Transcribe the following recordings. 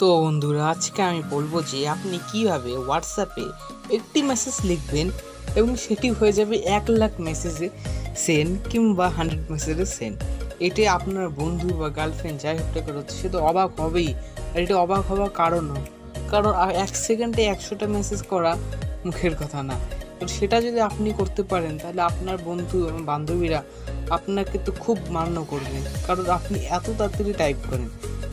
তো বন্ধুরা, আজকে আমি বলব যে আপনি কীভাবে হোয়াটসঅ্যাপে একটি মেসেজ লিখবেন এবং সেটি হয়ে যাবে এক লাখ মেসেজে সেন্ড কিংবা হান্ড্রেড মেসেজে সেন্ড এটি আপনার বন্ধু বা গার্লফ্রেন্ড যাই হোক করে হচ্ছে সে তো অবাক হবেই। আর এটা অবাক হওয়ার কারণও কারণ এক সেকেন্ডে একশোটা মেসেজ করা মুখের কথা না। সেটা যদি আপনি করতে পারেন, তাহলে আপনার বন্ধু এবং বান্ধবীরা আপনাকে তো খুব মান্য করবে। কারণ আপনি এত তাড়াতাড়ি টাইপ করেন।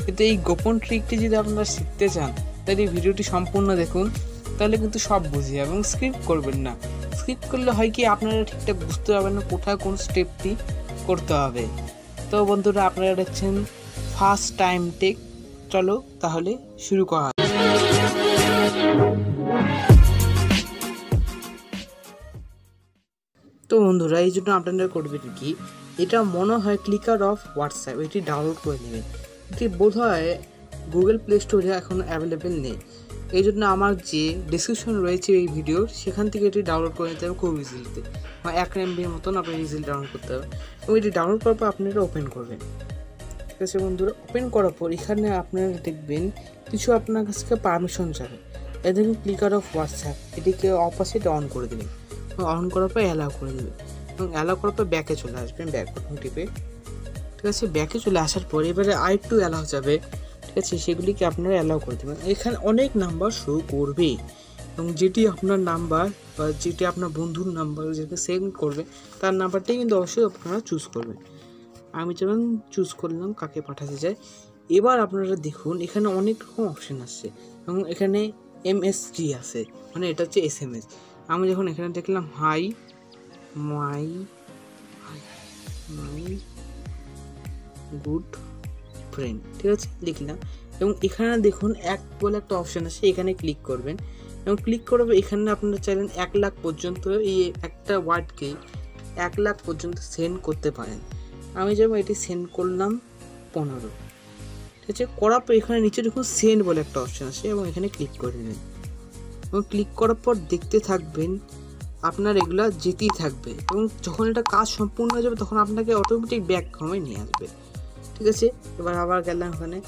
কিন্তু এই গোপন ট্রিকটি যদি আপনারা শিখতে চান, তাহলে এই ভিডিওটি সম্পূর্ণ দেখুন, তাহলে কিন্তু সব বুঝে এবং স্ক্রিপ্ট করবেন না। স্ক্রিপ্ট করলে হয় কি, আপনারা ঠিকঠাক বুঝতে পারবেন না কোথায় কোন স্টেপটি করতে হবে। তো বন্ধুরা, আপনারা দেখছেন ফার্স্ট টাইম টেক চলো তাহলে শুরু করা। তো বন্ধুরা, এই জন্য আপনারা করবেন কি, এটা মনে হয় ক্লিকার অফ হোয়াটসঅ্যাপ এটি ডাউনলোড করে নেবেন। এটি বোধ হয় গুগল প্লে স্টোরে এখন অ্যাভেলেবেল নেই। এই জন্য আমার যে ডিসক্রিপশন রয়েছে এই ভিডিওর সেখান থেকে এটি ডাউনলোড করে নিতে হবে খুব ইজিলিতে বা এক এমবির মতন আপনার ইজিলি ডাউনলোড করতে হবে। এবং এটি ডাউনলোড করার পর আপনারা ওপেন করবেন। ঠিক আছে বন্ধুরা ওপেন করার পর এখানে আপনারা দেখবেন কিছু আপনার কাছ থেকে পারমিশন যাবে এই দেখুন ক্লিকার অফ হোয়াটসঅ্যাপ এটিকে অপোজিট অন করে দেবেন অন করার পর অ্যালাউ করে দেবে এবং অ্যালাউ করার পর ব্যাকে চলে আসবেন ব্যাক বাটন টিপে। ঠিক আছে ব্যাকে চলে আসার পর এবারে আর একটু অ্যালাউ যাবে। ঠিক আছে, সেগুলিকে আপনারা অ্যালাউ করে দেবেন। এখানে অনেক নাম্বার শো করবে এবং যেটি আপনার নাম্বার বা যেটি আপনার বন্ধুর নাম্বার যেটা সেন্ড করবে, তার নাম্বারটাই কিন্তু অবশ্যই আপনারা চুজ করবেন। আমি যেমন চুজ করলাম, কাকে পাঠাতে চাই? এবার আপনারা দেখুন, এখানে অনেক রকম অপশন আসছে এবং এখানে এমএসজি আছে মানে এটা হচ্ছে এস এম এস আমি যখন এখানে দেখলাম hi my my good friend ঠিক আছে? লিখলাম এবং এখানে দেখুন, এক বলে একটা অপশান আছে এখানে ক্লিক করবেন। এবং ক্লিক করবে এখানে আপনারা চাইলেন এক লাখ পর্যন্ত এই একটা ওয়ার্ডকে এক লাখ পর্যন্ত সেন্ড করতে পারেন। আমি যেমন এটি সেন্ড করলাম পনেরো। ঠিক আছে? করার পর এখানে নিচে দেখুন সেন্ড বলে একটা অপশান আছে এবং এখানে ক্লিক করে নেবেন এবং ক্লিক করার পর দেখতে থাকবেন, আপনার এগুলা যেতেই থাকবে। এবং যখন এটা কাজ সম্পূর্ণ হয়ে যাবে, তখন আপনাকে অটোমেটিক ব্যাক হোমে নিয়ে আসবে। ঠিক আছে? এবার আবার গেলাম ওখানে।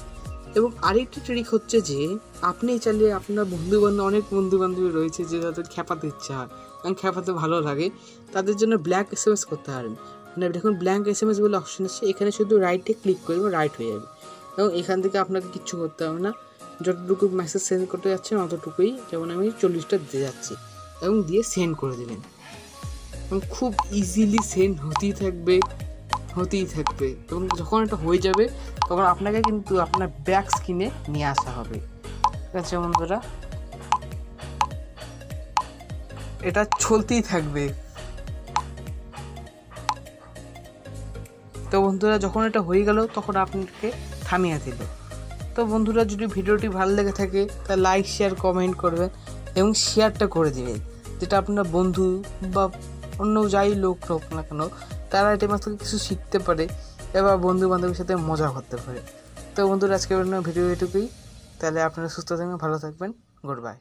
এবং আরেকটি ট্রিক হচ্ছে যে, আপনি চাইলে আপনার বন্ধু বান্ধব অনেক বন্ধু বান্ধবী রয়েছে যে তাদের খ্যাপাতে ইচ্ছা হয় এবং খ্যাপাতে ভালো লাগে, তাদের জন্য ব্ল্যাক এস এম এস করতে পারেন। মানে দেখুন ব্ল্যাঙ্ক এস এম এস বলে অপশন আছে, এখানে শুধু রাইটে ক্লিক করবে রাইট হয়ে যাবে। এবং এখান থেকে আপনাকে কিচ্ছু করতে হবে না। যতটুকু মেসেজ সেন্ড করতে যাচ্ছেন, অতটুকুই যেমন আমি চল্লিশটা দিতে যাচ্ছি। এবং দিয়ে সেন্ড করে দেবেন এবং খুব ইজিলি সেন্ড হতেই থাকবে। হতেই থাকবে। তখন যখন এটা হয়ে যাবে, তখন আপনাকে কিন্তু আপনার ব্যাক স্ক্রিনে নিয়ে আসা হবে। ঠিক আছে বন্ধুরা? এটা চলতেই থাকবে। তো বন্ধুরা, যখন এটা হয়ে গেল, তখন আপনাকে থামিয়ে দিল। তো বন্ধুরা, যদি ভিডিওটি ভালো লেগে থাকে, তা লাইক শেয়ার কমেন্ট করবেন এবং শেয়ারটা করে দিবেন। যেটা আপনার বন্ধু বা অন্য যাই লোক হোক না কেন, তারা এটা মাত্র কিছু শিখতে পারে এবার বন্ধু বান্ধবের সাথে মজা করতে পারে। তো বন্ধুরা, আজকের জন্য ভিডিও এটুকুই। তাহলে আপনারা সুস্থ থাকবেন, ভালো থাকবেন। Good bye.